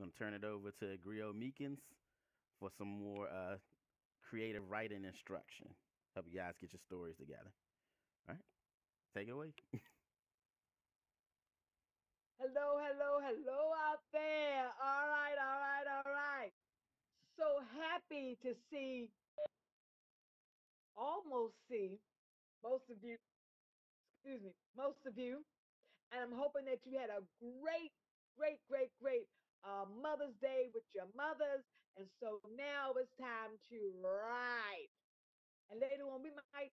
I'm gonna turn it over to Griot Meekins for some more uh, creative writing instruction. Help you guys get your stories together. All right, take it away. hello, hello, hello out there. All right, all right, all right. So happy to see, almost see, most of you, excuse me, most of you. And I'm hoping that you had a great, great, great, great uh, Mother's Day with your mothers. And so now it's time to write. And later on, we might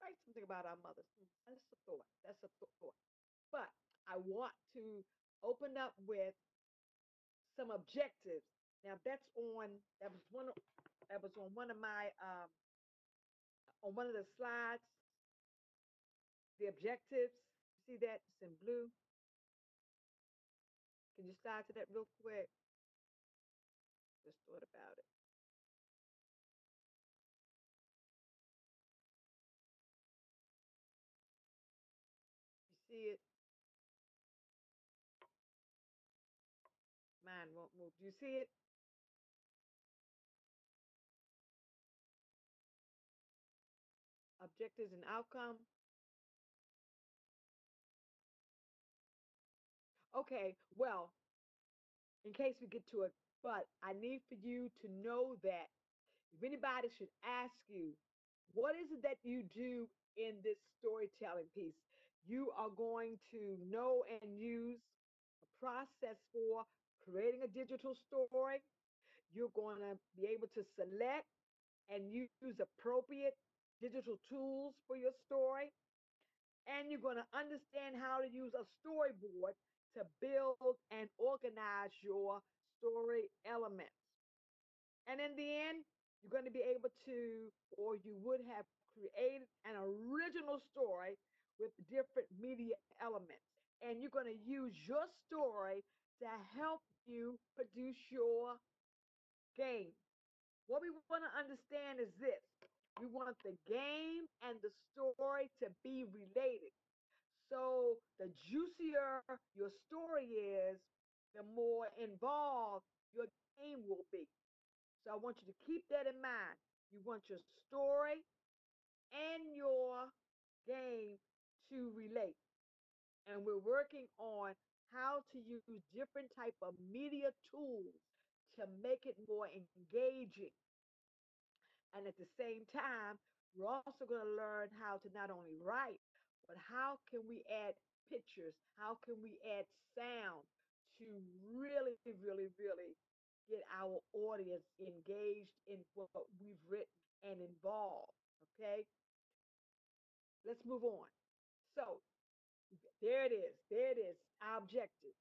write something about our mothers. Hmm, that's a thought. That's a thought. But I want to open up with some objectives. Now that's on that was one that was on one of my um, on one of the slides. The objectives. See that? It's in blue. Can you slide to that real quick? Just thought about it. You see it? Mine won't move. Do you see it? Objectives and outcome. Okay, well, in case we get to it, but I need for you to know that if anybody should ask you, what is it that you do in this storytelling piece? You are going to know and use a process for creating a digital story. You're going to be able to select and use appropriate digital tools for your story. And you're going to understand how to use a storyboard to build and organize your story elements. And in the end, you're going to be able to, or you would have created an original story with different media elements. And you're going to use your story to help you produce your game. What we want to understand is this we want the game and the story to be related. So the juicier your story is, the more involved your game will be. So I want you to keep that in mind. You want your story and your game to relate. And we're working on how to use different type of media tools to make it more engaging. And at the same time, we're also going to learn how to not only write, but how can we add pictures? How can we add sound to really, really, really get our audience engaged in what we've written and involved? Okay. Let's move on. So there it is. There it is. Our objective.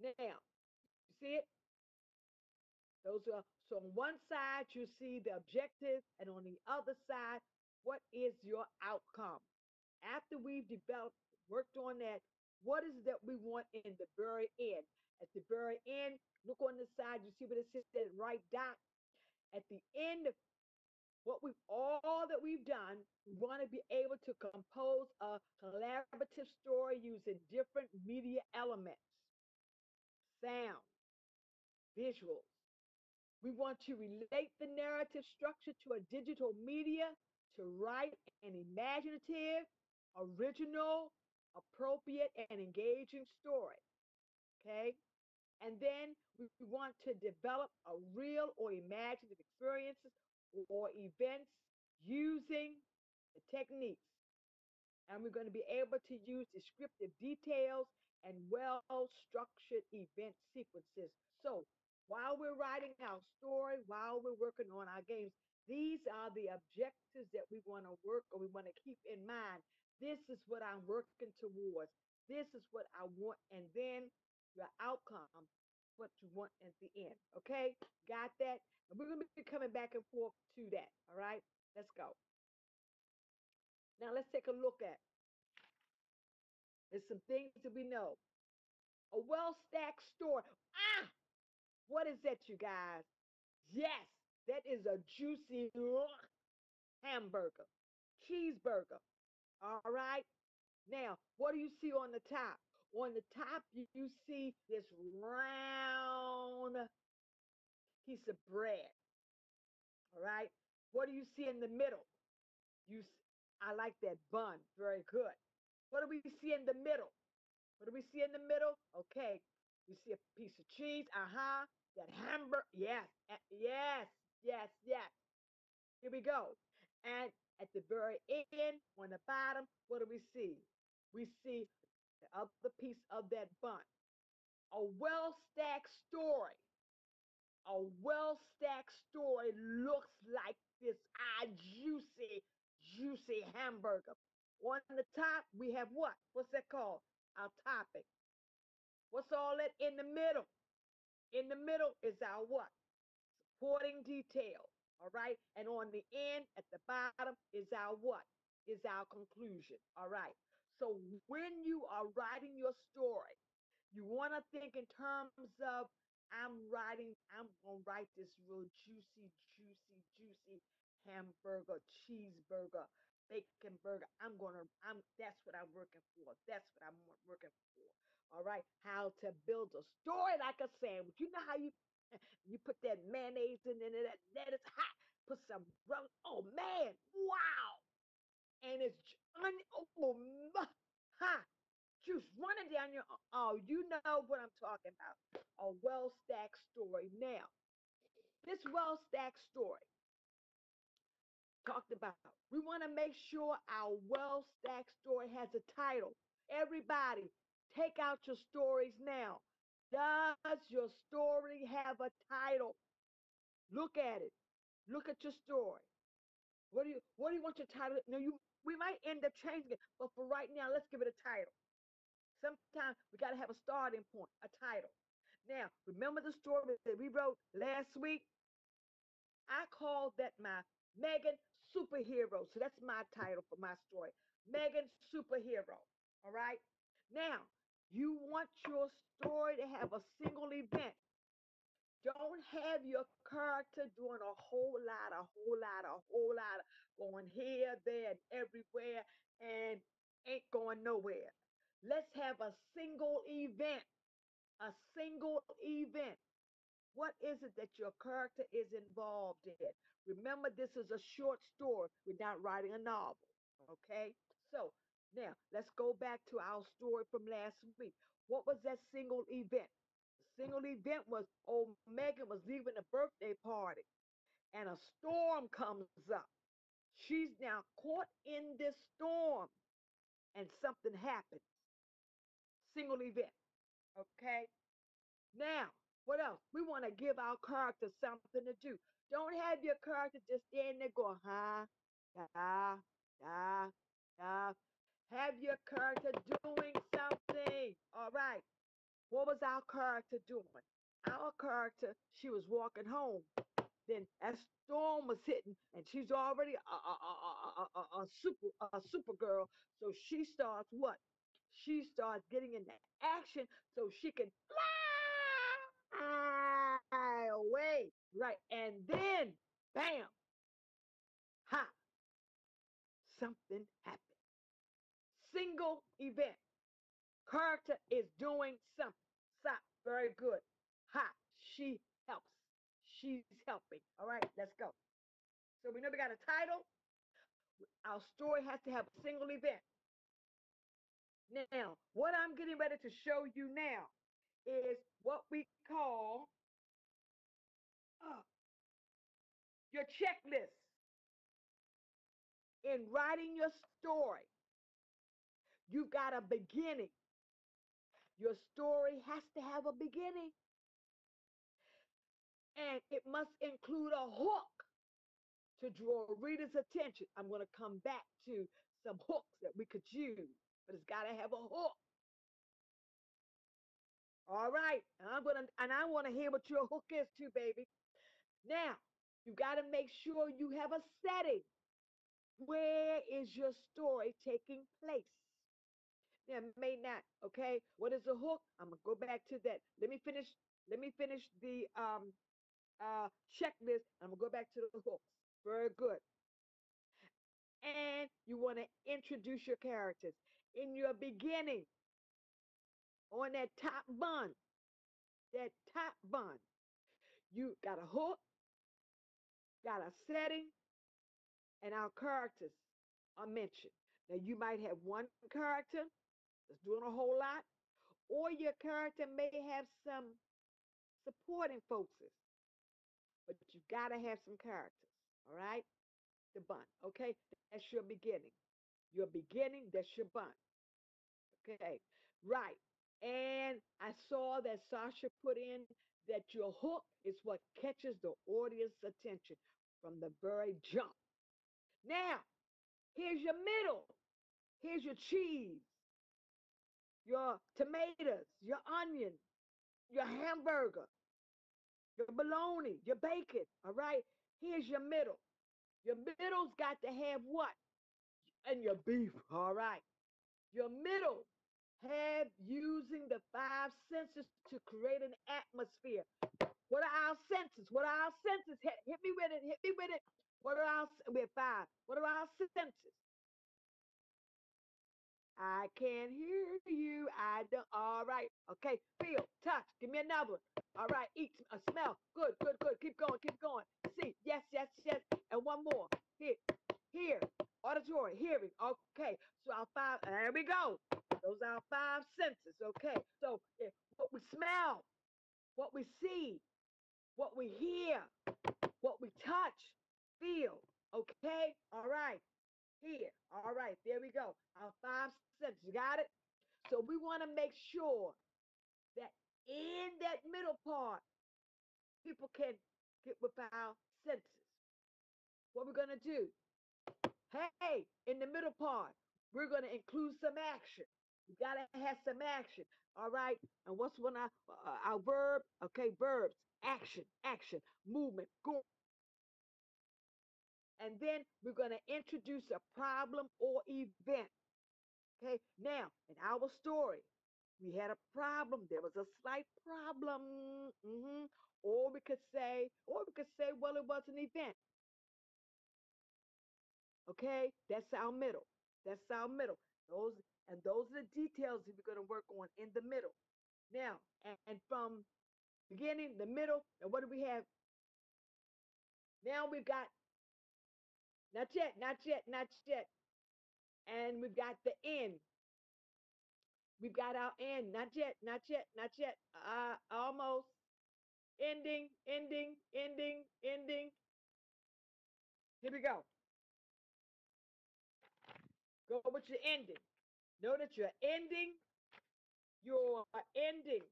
Now, you see it? Those are so on one side you see the objective, and on the other side, what is your outcome? After we've developed, worked on that, what is it that we want in the very end? At the very end, look on the side, you see what it says, that right dot. At the end of what we've all that we've done, we want to be able to compose a collaborative story using different media elements, sound, visuals. We want to relate the narrative structure to a digital media to write an imaginative, original, appropriate, and engaging story. Okay? And then we want to develop a real or imaginative experiences or events using the techniques. And we're going to be able to use descriptive details and well structured event sequences. So while we're writing our story, while we're working on our games, these are the objectives that we want to work or we want to keep in mind this is what I'm working towards. This is what I want. And then your outcome, what you want at the end. Okay? Got that? And we're going to be coming back and forth to that. All right? Let's go. Now let's take a look at. There's some things that we know. A well-stacked store. Ah! What is that, you guys? Yes, that is a juicy hamburger, cheeseburger, all right. Now, what do you see on the top? On the top, you, see this round piece of bread. All right. What do you see in the middle? You, I like that bun. Very good. What do we see in the middle? What do we see in the middle? Okay. We see a piece of cheese. Uh huh. That hamburger. Yes. Yes. Yes. Yes. Here we go. And at the very end, on the bottom, what do we see? We see the other piece of that bun. A well stacked story. A well stacked story looks like this ah, juicy, juicy hamburger. On the top, we have what? What's that called? Our topic. What's all that in the middle? In the middle is our what? Supporting detail. All right. And on the end, at the bottom, is our what? Is our conclusion. All right. So when you are writing your story, you want to think in terms of I'm writing, I'm gonna write this real juicy, juicy, juicy hamburger, cheeseburger, bacon burger. I'm gonna, I'm that's what I'm working for. That's what I'm working for. All right. How to build a story like a sandwich. You know how you you put that mayonnaise in there, that, that is hot, put some oh man, wow. And it's oh ha juice running down your oh, oh, you know what I'm talking about. A well-stacked story. Now, this well-stacked story talked about. We want to make sure our well-stacked story has a title. Everybody, take out your stories now. Does your story have a title? Look at it. Look at your story. What do you what do you want your title? Now you we might end up changing it, but for right now, let's give it a title. Sometimes we got to have a starting point, a title. Now, remember the story that we wrote last week? I called that my Megan superhero. So that's my title for my story. Megan superhero. All right. Now, you want your story to have a single event. Don't have your character doing a whole lot, a whole lot, a whole lot going here, there, and everywhere, and ain't going nowhere. Let's have a single event. A single event. What is it that your character is involved in? Remember, this is a short story. We're not writing a novel. Okay? So now, let's go back to our story from last week. What was that single event? The single event was old Megan was leaving a birthday party, and a storm comes up. She's now caught in this storm, and something happens. Single event. Okay? Now, what else? We want to give our character something to do. Don't have your character just stand there going, huh, da, da, da, have your character doing something. All right. What was our character doing? Our character, she was walking home. Then a storm was hitting, and she's already a, a, a, a, a super a super girl. So she starts what? She starts getting into action so she can fly away. Right. And then, bam, ha, something happened single event. Character is doing something. Stop. Very good. Ha. She helps. She's helping. All right, let's go. So we know we got a title. Our story has to have a single event. Now, what I'm getting ready to show you now is what we call uh, your checklist in writing your story. You've got a beginning. Your story has to have a beginning. And it must include a hook to draw a reader's attention. I'm going to come back to some hooks that we could use, but it's got to have a hook. All right. And I'm to and I want to hear what your hook is too, baby. Now, you got to make sure you have a setting. Where is your story taking place? Yeah, may not. Okay. What is a hook? I'm gonna go back to that. Let me finish. Let me finish the um uh checklist. I'm gonna go back to the hooks. Very good. And you want to introduce your characters in your beginning. on that top bun, that top bun, you got a hook, got a setting, and our characters are mentioned. Now, you might have one character doing a whole lot, or your character may have some supporting forces, but you got to have some characters, all right? The bun, okay? That's your beginning. Your beginning, that's your bun. Okay, right. And I saw that Sasha put in that your hook is what catches the audience attention from the very jump. Now, here's your middle. Here's your cheese, your tomatoes, your onion, your hamburger, your bologna, your bacon. All right. Here's your middle. Your middle's got to have what? And your beef. All right. Your middle have using the five senses to create an atmosphere. What are our senses? What are our senses? Hit, hit me with it. Hit me with it. What are our we have five? What are our senses? I can't hear you. I don't. All right. Okay. Feel, touch. Give me another one. All right. Eat, uh, smell. Good, good, good. Keep going, keep going. See. Yes, yes, yes. And one more. Here, here. Auditory, hearing. Okay. So our five. There we go. Those are our five senses. Okay. So yeah, what we smell, what we see, what we hear, what we touch, feel. Okay. All right. Here. All right. There we go. Our five senses. You got it? So we want to make sure that in that middle part, people can get with our senses. What we're going to do? Hey, in the middle part, we're going to include some action. We got to have some action. All right. And what's one our, uh, our verb? Okay, verbs. Action, action, movement, go, and then we're going to introduce a problem or event. Okay, now in our story, we had a problem. There was a slight problem. Mm-hmm. Or we could say, or we could say, well, it was an event. Okay, that's our middle. That's our middle. Those and those are the details that we're going to work on in the middle. Now, and, and from beginning, the middle, and what do we have? Now we've got not yet, not yet, not yet. And we've got the end. We've got our end. Not yet, not yet, not yet. Uh, almost. Ending, ending, ending, ending. Here we go. Go with your ending. Know that you're ending. You're ending.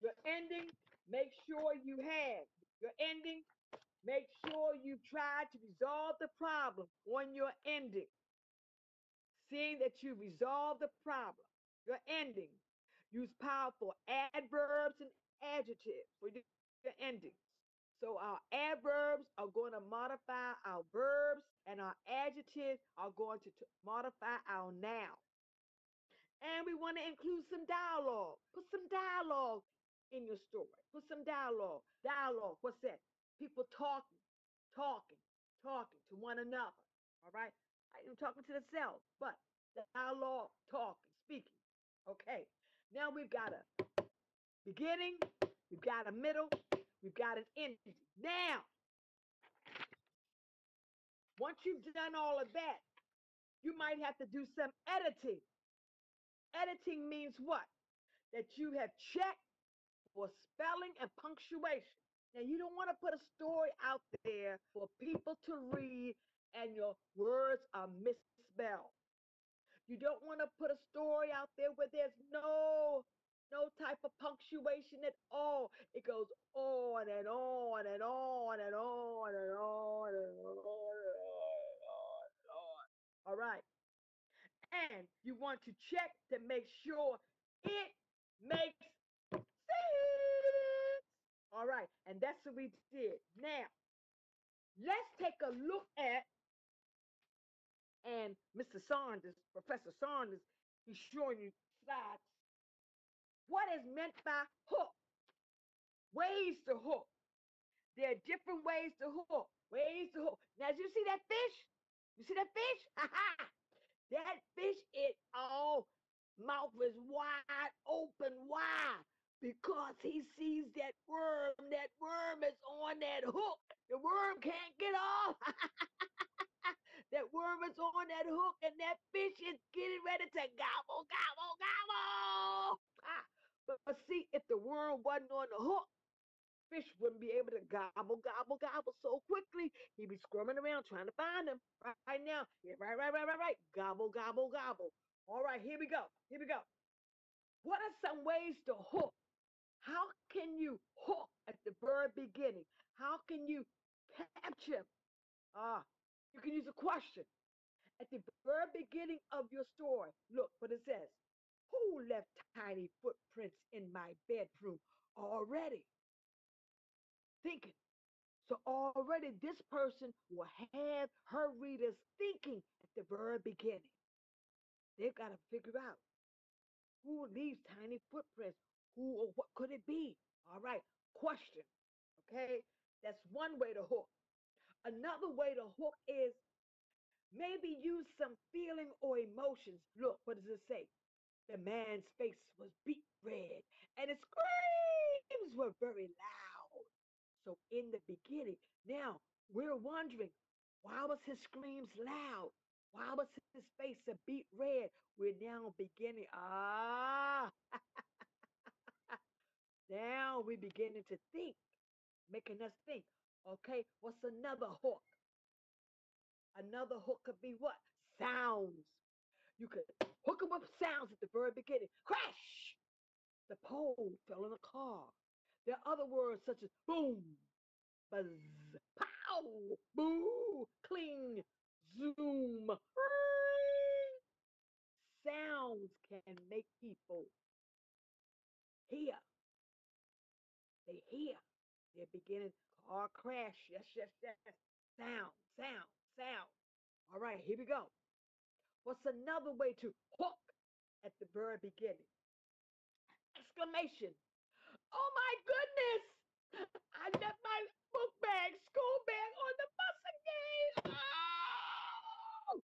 You're ending. Make sure you have your ending, make sure you try to resolve the problem on your ending. Seeing that you resolve the problem, your ending. Use powerful adverbs and adjectives for your endings. So our adverbs are going to modify our verbs, and our adjectives are going to modify our noun. And we want to include some dialogue. Put some dialogue in your story. Put some dialogue. Dialogue, what's that? People talking, talking, talking to one another. All right? I am talking to themselves, but dialogue, talking, speaking. Okay. Now we've got a beginning, we've got a middle, we've got an ending. Now, once you've done all of that, you might have to do some editing. Editing means what? That you have checked for spelling and punctuation. Now, you don't want to put a story out there for people to read and your words are misspelled. You don't want to put a story out there where there's no no type of punctuation at all. It goes on and on and on and on and on and on and on and on. All right. And you want to check to make sure it makes all right, and that's what we did. Now, let's take a look at, and Mr. Saunders, Professor Saunders, he's showing you slides. What is meant by hook? Ways to hook. There are different ways to hook. Ways to hook. Now, you see that fish? You see that fish? Ha ha! That fish is all mouth is wide open. Why? Because he sees that worm. That worm is on that hook. The worm can't get off. that worm is on that hook, and that fish is getting ready to gobble, gobble, gobble. Ah, but, see, if the worm wasn't on the hook, fish wouldn't be able to gobble, gobble, gobble so quickly. He'd be squirming around trying to find him. Right, right now, yeah, right, right, right, right, right. Gobble, gobble, gobble. All right, here we go. Here we go. What are some ways to hook? How can you hook at the very beginning? How can you capture? Ah, you can use a question at the very beginning of your story. Look what it says. Who left tiny footprints in my bedroom already? thinking. So already this person will have her readers thinking at the very beginning. They've got to figure out who leaves tiny footprints, who or what could it be? All right, question. Okay, that's one way to hook. Another way to hook is maybe use some feeling or emotions. Look, what does it say? The man's face was beet red and his screams were very loud. So in the beginning, now we're wondering, why was his screams loud? Why was his face a beet red? We're now beginning. Ah, now we're beginning to think, making us think. Okay, what's another hook? Another hook could be what? Sounds. You could hook them up sounds at the very beginning. Crash! The pole fell in a car. There are other words such as boom, buzz, pow, boo, cling, zoom. Sounds can make people hear. They hear. They're beginning car crash. Yes, yes, yes. Sound, sound, sound. All right, here we go. What's another way to hook at the very beginning? Exclamation Oh my goodness! I left my book bag, school bag on the bus again. Oh!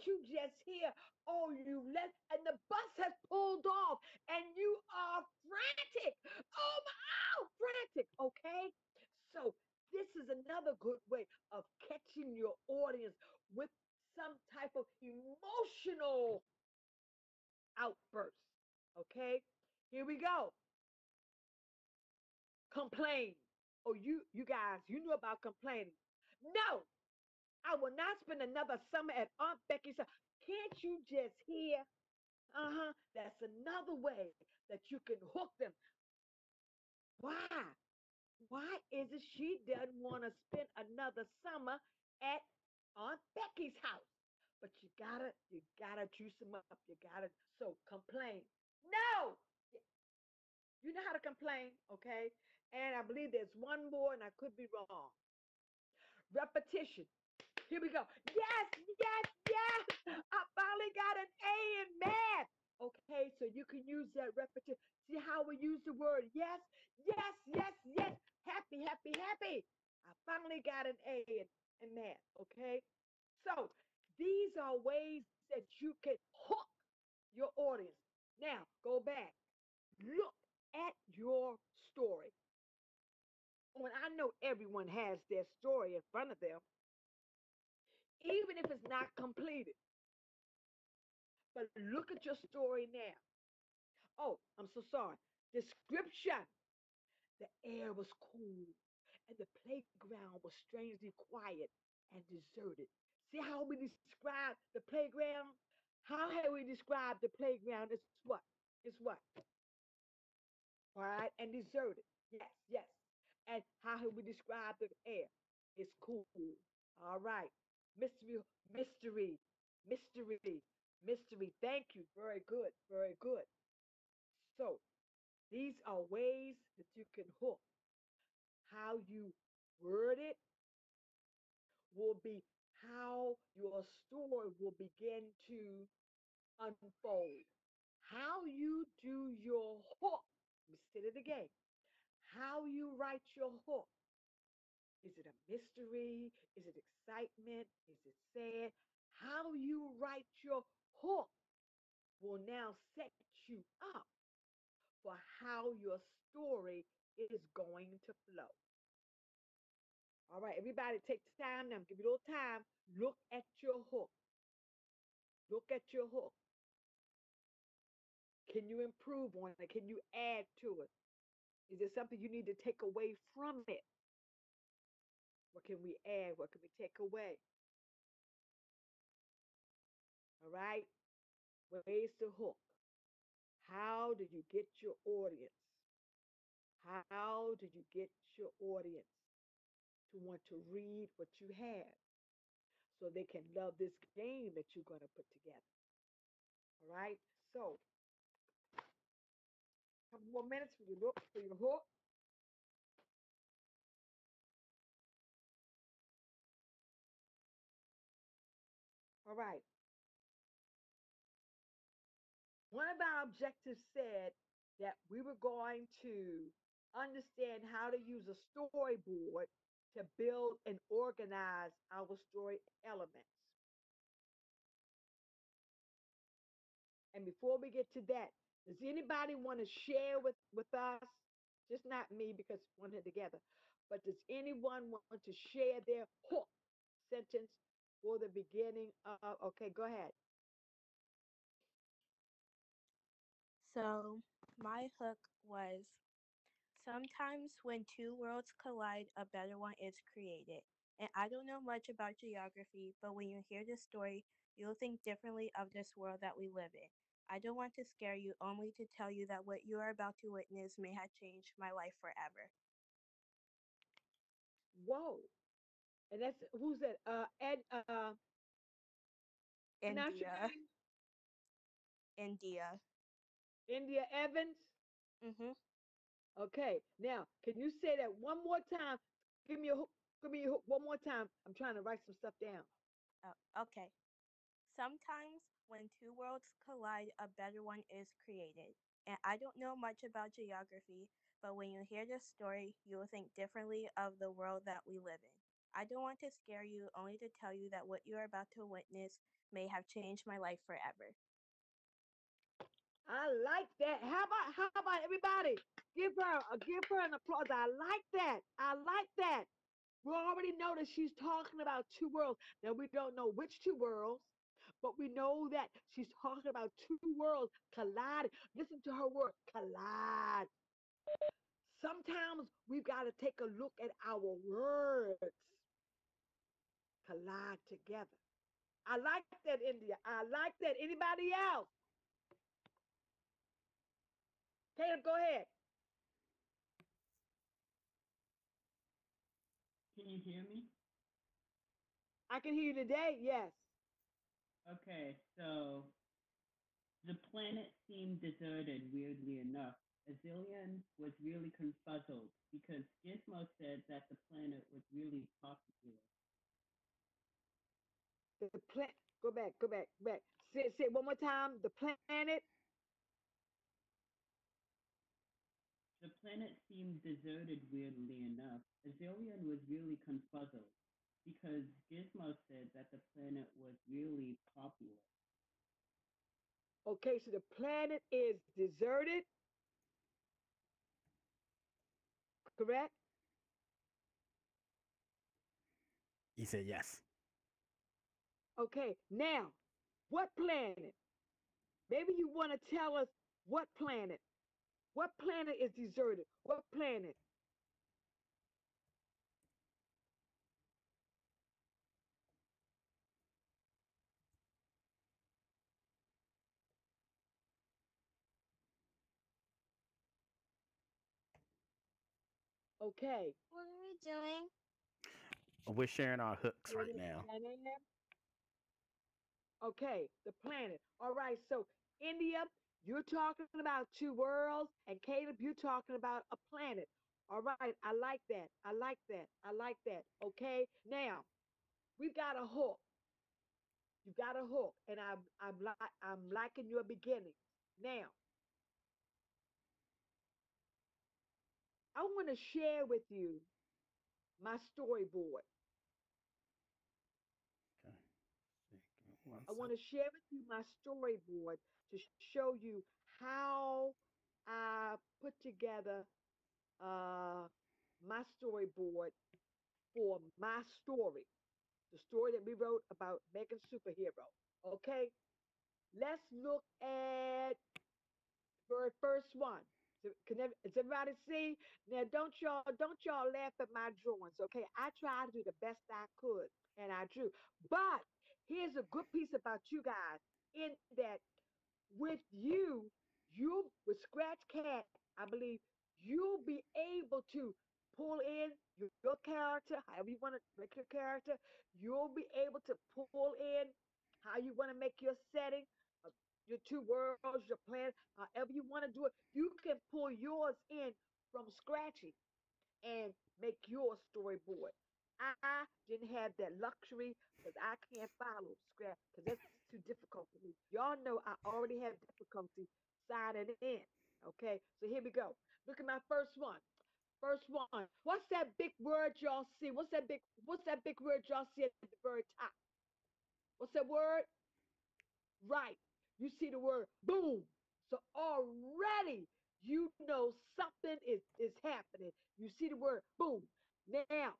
Can't you just hear? Oh, you left, and the bus has pulled off, and you are frantic. Oh, my, oh, frantic. Okay, so this is another good way of catching your audience with some type of emotional outburst. Okay, here we go complain. Oh, you you guys, you knew about complaining. No, I will not spend another summer at Aunt Becky's. Can't you just hear? Uh-huh. That's another way that you can hook them. Why? Why is it she doesn't want to spend another summer at Aunt Becky's house? But you gotta, you gotta juice them up. You gotta so complain. No, you know how to complain, okay? And I believe there's one more, and I could be wrong. Repetition. Here we go. Yes, yes, yes. I finally got an A in math. Okay, so you can use that repetition. See how we use the word yes, yes, yes, yes. Happy, happy, happy. I finally got an A in, in math. Okay, so these are ways that you can hook your audience. Now, go back. Look at your story when I know everyone has their story in front of them, even if it's not completed. But look at your story now. Oh, I'm so sorry. Description. The air was cool and the playground was strangely quiet and deserted. See how we describe the playground? How have we described the playground? It's what? It's what? Quiet and deserted. Yes, yes and how have we described the air. It's cool. All right. Mystery, mystery, mystery, mystery. Thank you. Very good. Very good. So these are ways that you can hook. How you word it will be how your story will begin to unfold. How you do your hook. Let me say it again how you write your hook. Is it a mystery? Is it excitement? Is it sad? How you write your hook will now set you up for how your story is going to flow. All right, everybody take time now. Give you a little time. Look at your hook. Look at your hook. Can you improve on it? Can you add to it? Is there something you need to take away from it? What can we add? What can we take away? All right. Where's the hook? How do you get your audience? How do you get your audience to want to read what you have so they can love this game that you're going to put together? All right. So, a couple more minutes for your for your hook. All right. One of our objectives said that we were going to understand how to use a storyboard to build and organize our story elements. And before we get to that, does anybody want to share with, with us? Just not me because we're together, but does anyone want to share their hook sentence for the beginning of? Okay, go ahead. So my hook was sometimes when two worlds collide, a better one is created. And I don't know much about geography, but when you hear this story, you'll think differently of this world that we live in. I don't want to scare you, only to tell you that what you are about to witness may have changed my life forever. Whoa. And that's who's that? Uh Ed uh India. India. India Evans. Mhm. Okay. Now, can you say that one more time? Give me a hook. Give me a hook one more time. I'm trying to write some stuff down. Oh, okay. Sometimes when two worlds collide, a better one is created. And I don't know much about geography, but when you hear this story, you will think differently of the world that we live in. I don't want to scare you, only to tell you that what you are about to witness may have changed my life forever. I like that. How about how about everybody? Give her a give her an applause. I like that. I like that. We already know that she's talking about two worlds. Now we don't know which two worlds, but we know that she's talking about two worlds colliding. Listen to her word, collide. Sometimes we've got to take a look at our words. Collide together. I like that, India. I like that. Anybody else? Caleb, go ahead. Can you hear me? I can hear you today. Yes. Okay, so the planet seemed deserted, weirdly enough. Azilian was really confuzzled because Gizmo said that the planet was really popular. The planet. Go back. Go back. Go back. Say, say it one more time. The planet. The planet seemed deserted, weirdly enough. Azilian was really confuzzled because Gizmo said that the planet was really popular. Okay, so the planet is deserted. Correct. He said yes. Okay. Now, what planet? Maybe you want to tell us what planet. What planet is deserted? What planet? Okay. What are we doing? We're sharing our hooks right Planet, now. Okay, the planet. All right, so India, you're talking about two worlds, and Caleb, you're talking about a planet. All right, I like that. I like that. I like that. Okay, now we've got a hook. You've got a hook, and I'm I'm li- I'm liking your beginning. Now, I want to share with you my storyboard. Okay. I want to share with you my storyboard to show you how I put together uh, my storyboard for my story, the story that we wrote about Megan Superhero. Okay, let's look at very first one. Can everybody see? Now, don't y'all don't y'all laugh at my drawings, okay? I tried to do the best I could, and I drew. But here's a good piece about you guys in that with you, you with Scratch Cat, I believe you'll be able to pull in your, your character, however you want to make your character. You'll be able to pull in how you want to make your setting, uh, your two worlds, your plan, however you want to do it. You can pull yours in from Scratchy and make your storyboard. I didn't have that luxury because I can't follow scrap because that's too difficult for me. Y'all know I already have difficulty signing in. Okay, so here we go. Look at my first one. First one. What's that big word y'all see? What's that big what's that big word y'all see at the very top? What's that word? Right. You see the word boom. So already you know something is, is happening. You see the word boom. Now,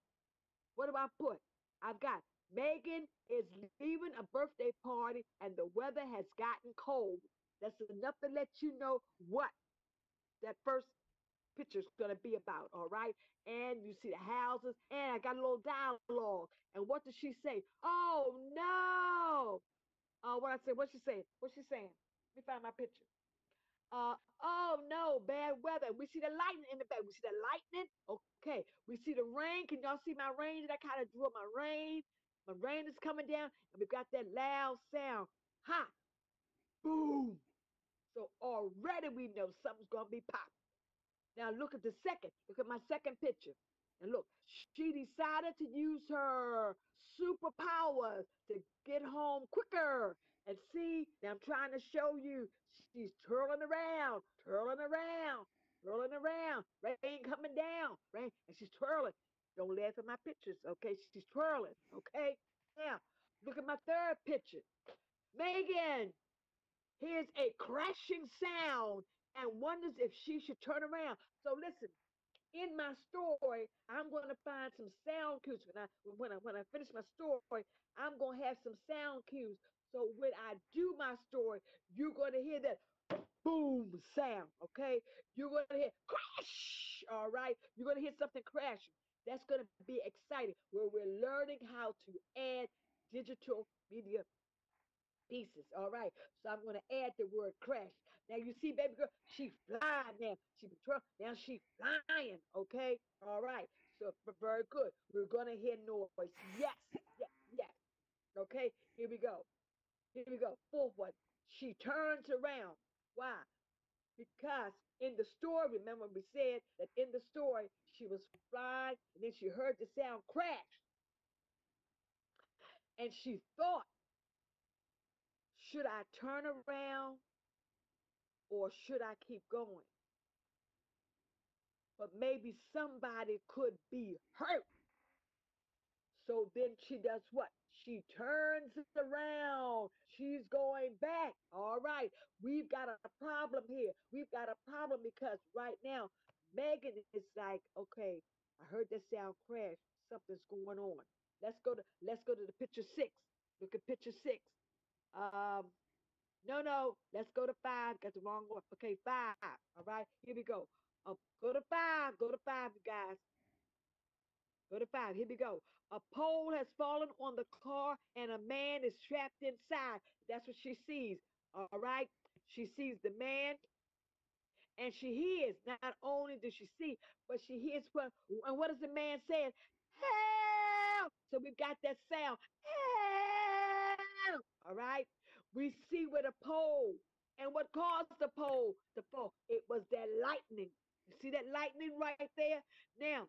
what do I put? I've got Megan is leaving a birthday party and the weather has gotten cold. That's enough to let you know what that first picture's gonna be about, all right? And you see the houses, and I got a little dialogue. And what does she say? Oh no! Uh, what I say? What she saying? What she saying? Let me find my picture. Uh, oh no, bad weather. We see the lightning in the back. We see the lightning. Okay. We see the rain. Can y'all see my rain? That I kind of drew up my rain. My rain is coming down, and we got that loud sound. Ha! Boom! So already we know something's gonna be popping. Now look at the second. Look at my second picture. And look, she decided to use her superpowers to get home quicker. And see, now I'm trying to show you she's twirling around, twirling around, twirling around. Rain coming down, rain, and she's twirling. Don't laugh at my pictures, okay? She's twirling, okay? Now, look at my third picture. Megan hears a crashing sound and wonders if she should turn around. So listen, in my story, I'm going to find some sound cues. When I when I when I finish my story, I'm going to have some sound cues. So when I do my story, you're going to hear that boom sound. Okay, you're going to hear crash. All right, you're going to hear something crashing. That's going to be exciting. Where we're learning how to add digital media pieces. All right. So I'm going to add the word crash. Now you see, baby girl, she flying now. She patrol. Now she flying. Okay. All right. So very good. We're going to hear noise. Yes. Yes. Yes. Okay. Here we go. Here we go. Fourth one. She turns around. Why? Because in the story, remember we said that in the story she was flying and then she heard the sound crash. And she thought should I turn around or should I keep going? But maybe somebody could be hurt. So then she does what? She turns around. She's going back. All right. We've got a problem here. We've got a problem because right now, Megan is like, okay, I heard that sound crash. Something's going on. Let's go to let's go to the picture six. Look at picture six. Um, no, no, let's go to five. Got the wrong one. Okay, five. All right, here we go. Uh, go to five. Go to five, you guys. Go to five. Here we go. A pole has fallen on the car and a man is trapped inside. That's what she sees. All right. She sees the man and she hears. Not only does she see, but she hears what and what is the man saying? Help! So we've got that sound. Help! All right. We see with a pole. And what caused the pole to fall? It was that lightning. You see that lightning right there? Now,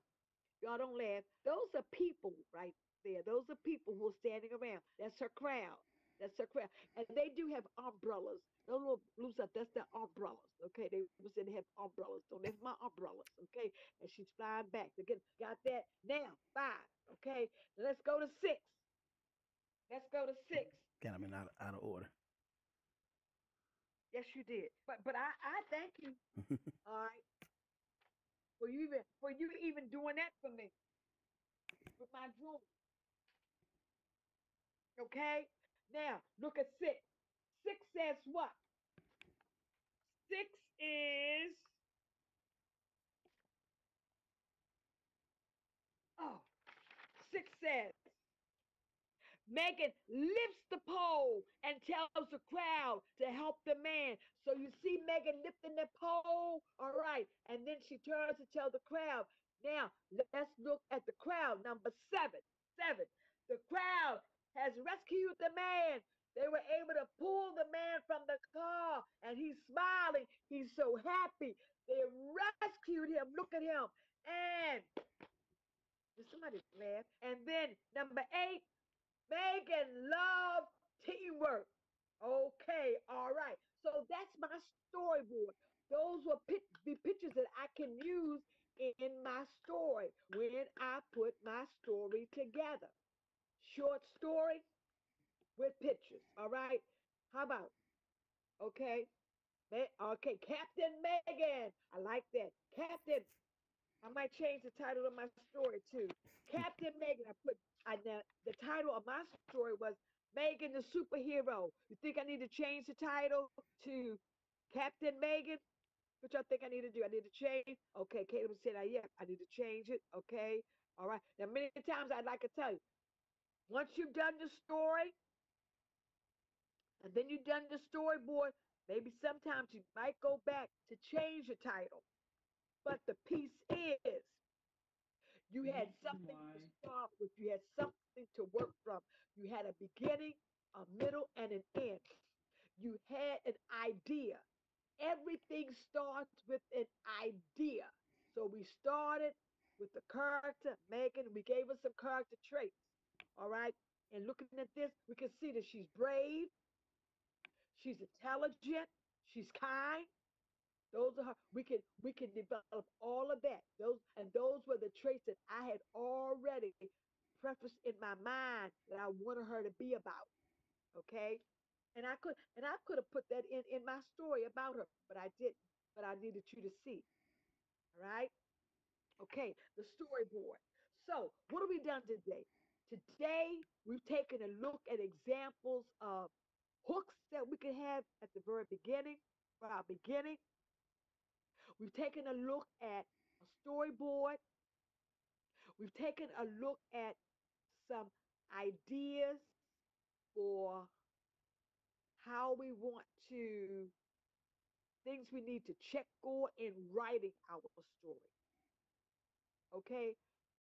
y'all don't laugh. Those are people right there. Those are people who are standing around. That's her crowd. That's her crowd. And they do have umbrellas. Those little blue stuff, that's their umbrellas. Okay. They said they have umbrellas. So that's my umbrellas. Okay. And she's flying back. Again, got that? Now, five. Okay. Let's go to six. Let's go to six. Kind of been out, out of order. Yes, you did. But but I, I thank you. All right. For you even for you even doing that for me. With my jewelry. Okay? Now look at six. Six says what? Six is Oh, six says Megan lifts the pole and tells the crowd to help the man. So you see Megan lifting the pole. All right. And then she turns to tell the crowd. Now, let's look at the crowd. Number seven. Seven. The crowd has rescued the man. They were able to pull the man from the car and he's smiling. He's so happy. They rescued him. Look at him. And somebody laugh? And then number eight, Megan love teamwork. Okay, all right. So that's my storyboard. Those will be pictures that I can use in my story when I put my story together. Short story with pictures. All right. How about? Okay. Okay, Captain Megan. I like that. Captain. I might change the title of my story too. Captain Megan. I put I, the, the title of my story was Megan the Superhero. You think I need to change the title to Captain Megan? Which I think I need to do. I need to change. Okay, Caleb said, uh, yeah, I need to change it. Okay, all right. Now, many times I'd like to tell you, once you've done the story, and then you've done the storyboard, maybe sometimes you might go back to change the title. But the piece is you had something to start with. You had something to work from. You had a beginning, a middle, and an end. You had an idea. Everything starts with an idea. So we started with the character, Megan. We gave her some character traits. All right. And looking at this, we can see that she's brave, she's intelligent, she's kind, those are her. We can we can develop all of that. Those and those were the traits that I had already prefaced in my mind that I wanted her to be about. Okay, and I could and I could have put that in in my story about her, but I didn't. But I needed you to see. All right. Okay, the storyboard. So what have we done today? Today we've taken a look at examples of hooks that we can have at the very beginning, for our beginning, We've taken a look at a storyboard. We've taken a look at some ideas for how we want to, things we need to check for in writing our story. Okay?